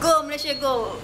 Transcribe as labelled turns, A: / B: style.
A: Go Malaysia go.